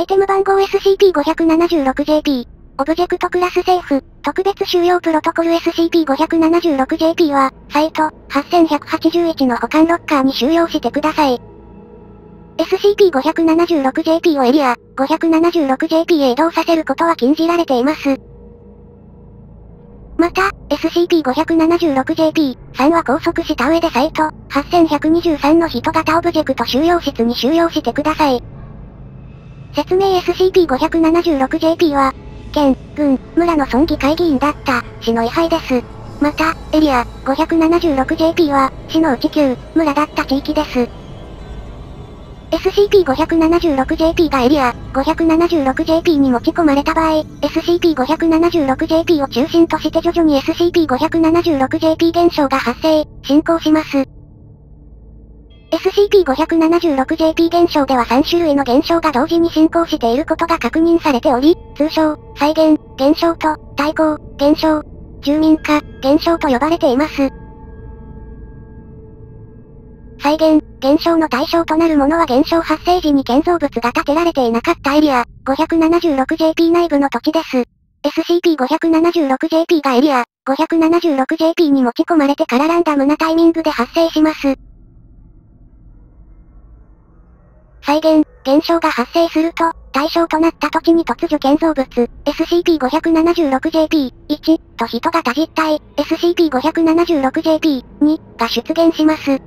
アイテム番号 SCP-576JP。オブジェクトクラス Safe、特別収容プロトコル SCP-576JP は、サイト、8181の保管ロッカーに収容してください。SCP-576JP をエリア、576JP へ移動させることは禁じられています。また、SCP-576JP3 は拘束した上でサイト、8123の人型オブジェクト収容室に収容してください。説明 SCP-576JP は、県、軍、村の村議会議員だった、市の位牌です。また、エリア、576JP は、市の内級、村だった地域です。SCP-576JP がエリア、576JP に持ち込まれた場合、SCP-576JP を中心として徐々に SCP-576JP 現象が発生、進行します。SCP-576JP 現象では3種類の現象が同時に進行していることが確認されており、通称、再現、現象と、対抗、現象、住民化、現象と呼ばれています。再現、現象の対象となるものは現象発生時に建造物が建てられていなかったエリア、576JP 内部の土地です。SCP-576JP がエリア、576JP に持ち込まれてからランダムなタイミングで発生します。再現、現象が発生すると、対象となった土地に突如建造物、SCP-576JP-1 と人型実体、SCP-576JP-2 が出現します。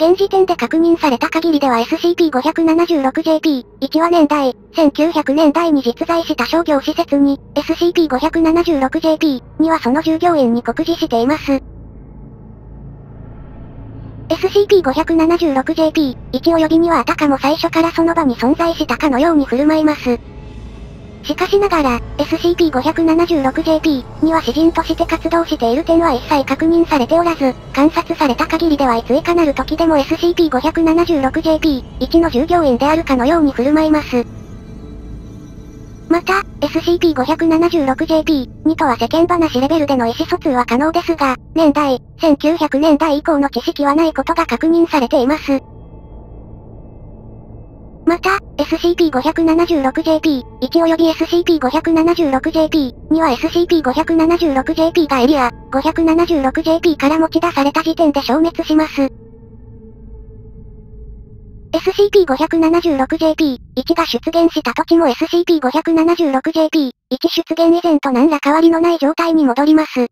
現時点で確認された限りでは SCP-576JP-1 は年代、1900年代に実在した商業施設に、SCP-576JP-2 はその従業員に告示しています。SCP-576JP、1及びにはあたかも最初からその場に存在したかのように振る舞います。しかしながら、SCP-576JP には詩人として活動している点は一切確認されておらず、観察された限りではいついかなる時でも SCP-576JP、1の従業員であるかのように振る舞います。また、SCP-576JP2 とは世間話レベルでの意思疎通は可能ですが、年代、1900年代以降の知識はないことが確認されています。また、SCP-576JP1 及び SCP-576JP には SCP-576JP がエリア 576JP から持ち出された時点で消滅します。SCP-576JP、1が出現した土地も SCP-576JP、1出現以前と何ら変わりのない状態に戻ります。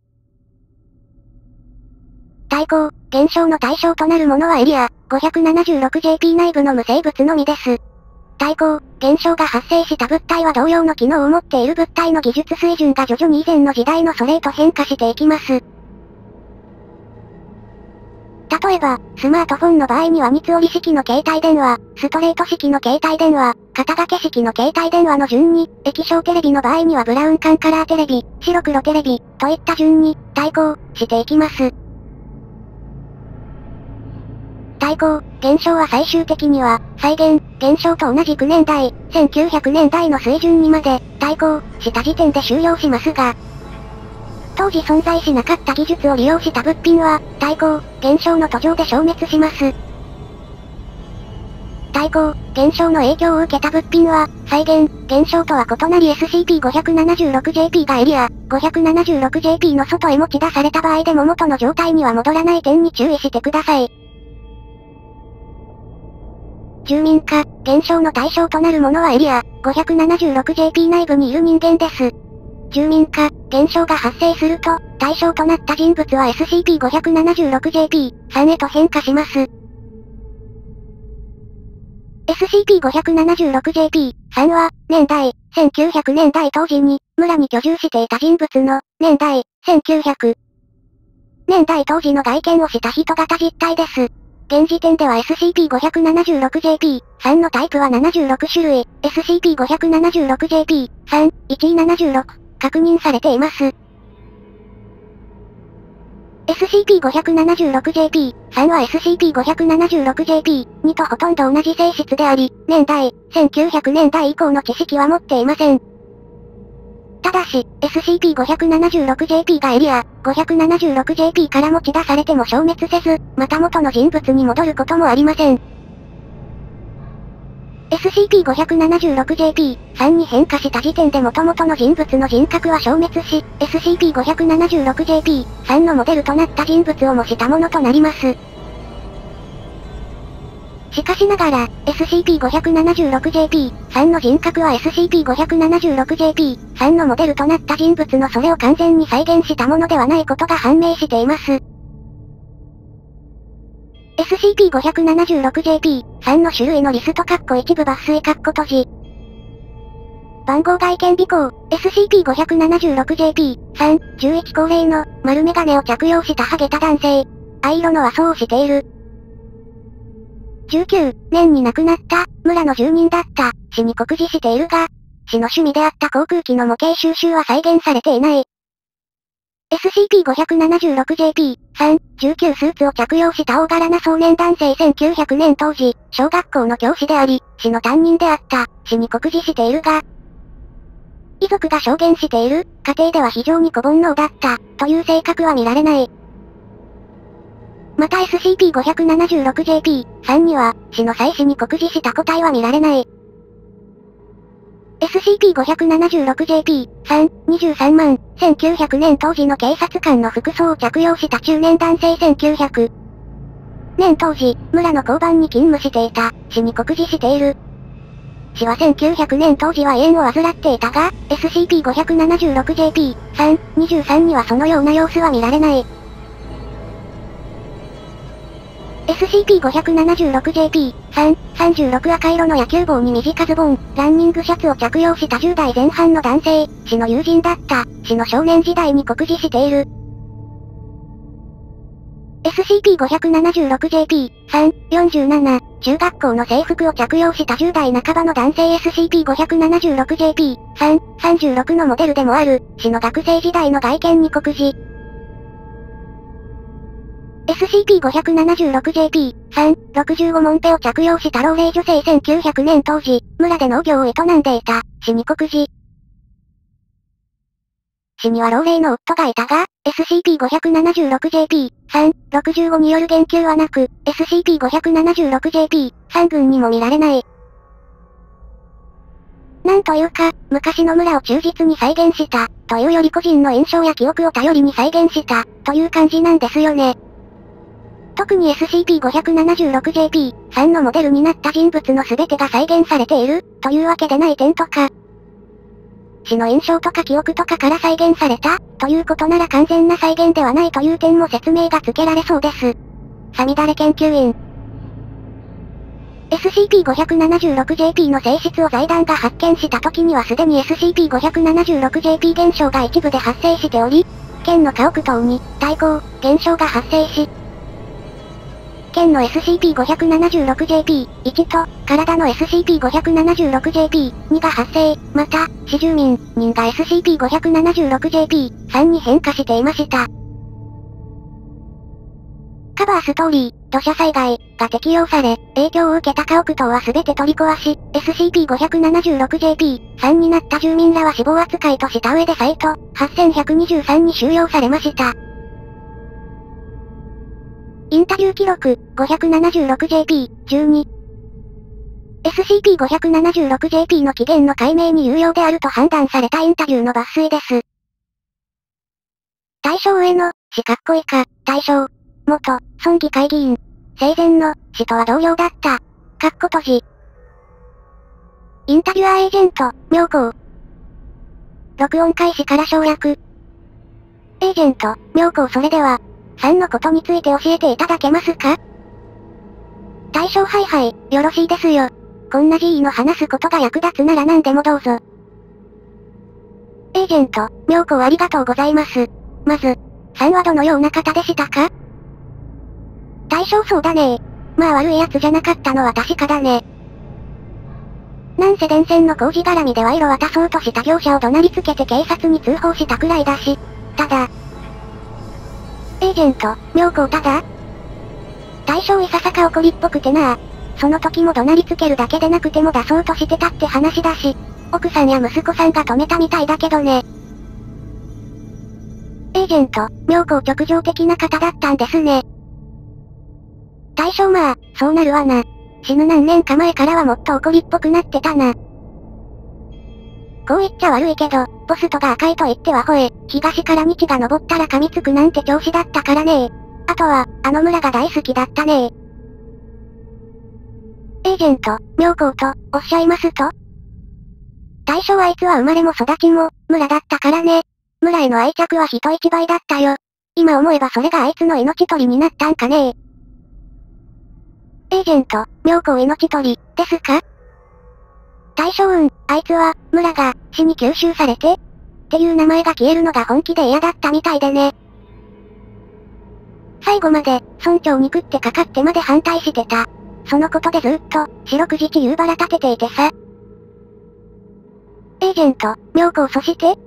対抗、現象の対象となるものはエリア、576JP 内部の無生物のみです。対抗、現象が発生した物体は同様の機能を持っている物体の技術水準が徐々に以前の時代のそれへと変化していきます。例えば、スマートフォンの場合には三つ折り式の携帯電話、ストレート式の携帯電話、肩掛け式の携帯電話の順に、液晶テレビの場合にはブラウン管カラーテレビ、白黒テレビ、といった順に、対抗、していきます。対抗、現象は最終的には、再現、現象と同じく年代、1900年代の水準にまで、対抗、した時点で終了しますが、当時存在しなかった技術を利用した物品は、対抗、現象の途上で消滅します。対抗、現象の影響を受けた物品は、再現、現象とは異なり SCP-576JP がエリア、576JP の外へ持ち出された場合でも元の状態には戻らない点に注意してください。住民化、現象の対象となるものはエリア、576JP 内部にいる人間です。住民化、現象が発生すると、対象となった人物は SCP-576JP3 へと変化します。SCP-576JP3 は、年代、1900年代当時に、村に居住していた人物の、年代、1900年代当時の外見をした人型実体です。現時点では SCP-576JP3 のタイプは76種類、SCP-576JP3、176確認されています。SCP-576JP3 は SCP-576JP2 とほとんど同じ性質であり、年代、1900年代以降の知識は持っていません。ただし、SCP-576JP がエリア、576JP から持ち出されても消滅せず、また元の人物に戻ることもありません。SCP-576JP3 に変化した時点で元々の人物の人格は消滅し、SCP-576JP3 のモデルとなった人物を模したものとなります。しかしながら、SCP-576JP3 の人格は SCP-576JP3 のモデルとなった人物のそれを完全に再現したものではないことが判明しています。SCP-576JP 三の種類のリスト括弧一部抜粋括弧閉じ。番号外見尾行、SCP-576JP3、11高齢の、丸メガネを着用したハゲた男性。藍色の和装をしている。19年に亡くなった、村の住人だった、死に告示しているが、死の趣味であった航空機の模型収集は再現されていない。SCP-576JP、3、19スーツを着用した大柄な少年男性1900年当時、小学校の教師であり、死の担任であった、死に告示しているが、遺族が証言している、家庭では非常に小煩悩だった、という性格は見られない。また SCP-576JP、3には、死の際死に告示した個体は見られない。SCP-576JP、3、23万、1900年当時の警察官の服装を着用した中年男性1900年当時、村の交番に勤務していた、死に告示している。市は1900年当時は縁を患っていたが、SCP-576JP、3、23にはそのような様子は見られない。SCP-576JP、3、36赤色の野球帽に短ズボン、ランニングシャツを着用した10代前半の男性、死の友人だった、死の少年時代に告示している。SCP-576JP、3、47、中学校の制服を着用した10代半ばの男性 SCP-576JP、3、36のモデルでもある、死の学生時代の外見に告示。SCP-576JP、3、65モンペを着用した老齢女性1900年当時、村で農業を営んでいた、死に告示。死には老齢の夫がいたが、SCP-576JP、3、65による言及はなく、SCP-576JP、3群にも見られない。なんというか、昔の村を忠実に再現した、というより個人の印象や記憶を頼りに再現した、という感じなんですよね。特に SCP-576JP、3のモデルになった人物の全てが再現されている、というわけでない点とか、死の印象とか記憶とかから再現された、ということなら完全な再現ではないという点も説明がつけられそうです。サミダレ研究員。SCP-576JP の性質を財団が発見した時にはすでに SCP-576JP 現象が一部で発生しており、県の家屋等に対抗現象が発生し、県の SCP-576JP、1と、体の SCP-576JP、2が発生、また、市住民、人が SCP-576JP、3に変化していました。カバーストーリー、土砂災害が適用され、影響を受けた家屋等は全て取り壊し、SCP-576JP、3になった住民らは死亡扱いとした上でサイト、8123に収容されました。インタビュー記録、576JP、12。SCP-576JP の起源の解明に有用であると判断されたインタビューの抜粋です。対象上の、死かっこ以下、対象。元、村議会議員。生前の、死とは同僚だった。かっこ閉じ。インタビュアーエージェント、妙高。録音開始から省略。エージェント、妙高それでは、3のことについて教えていただけますか？対象はいはい、よろしいですよ。こんな G の話すことが役立つなら何でもどうぞ。エージェント、妙子ありがとうございます。まず、3はどのような方でしたか？対象そうだねまあ悪い奴じゃなかったのは確かだね。なんせ電線の工事絡みで賄賂渡そうとした業者を怒鳴りつけて警察に通報したくらいだし。ただ、エージェント、妙高ただ？大将いささか怒りっぽくてなその時も怒鳴りつけるだけでなくても出そうとしてたって話だし、奥さんや息子さんが止めたみたいだけどね。エージェント、妙高直情的な方だったんですね。大将まあ、そうなるわな。死ぬ何年か前からはもっと怒りっぽくなってたな。こう言っちゃ悪いけど、ボストが赤いと言っては吠え、東から日が昇ったら噛みつくなんて調子だったからね。あとは、あの村が大好きだったね。エージェント、妙高と、おっしゃいますと？大将あいつは生まれも育ちも、村だったからね。村への愛着は人一倍だったよ。今思えばそれがあいつの命取りになったんかね。エージェント、妙高命取り、ですか？大将運、あいつは、村が、死に吸収されて、っていう名前が消えるのが本気で嫌だったみたいでね。最後まで、村長に食ってかかってまで反対してた。そのことでずっと、四六時中夕腹立てていてさ。エージェント、妙高そして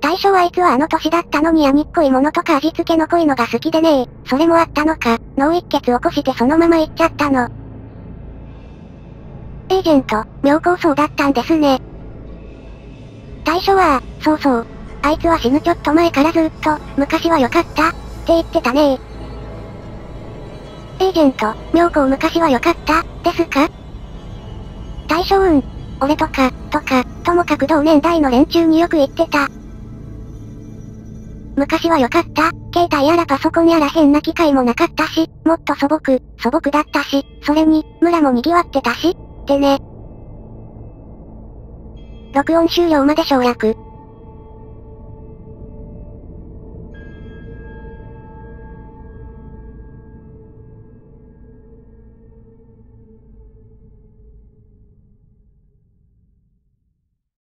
大将あいつはあの年だったのに闇っこいものとか味付けの濃いのが好きでねえそれもあったのか、脳一血起こしてそのまま行っちゃったの。エージェント、妙高そうだったんですね。大将は、そうそう。あいつは死ぬちょっと前からずっと、昔は良かった、って言ってたねエージェント、妙高昔は良かった、ですか？大将運。俺とか、とか、ともかく同年代の連中によく言ってた。昔は良かった、携帯やらパソコンやら変な機械もなかったし、もっと素朴、素朴だったし、それに、村も賑わってたし、ってね。録音終了まで省略。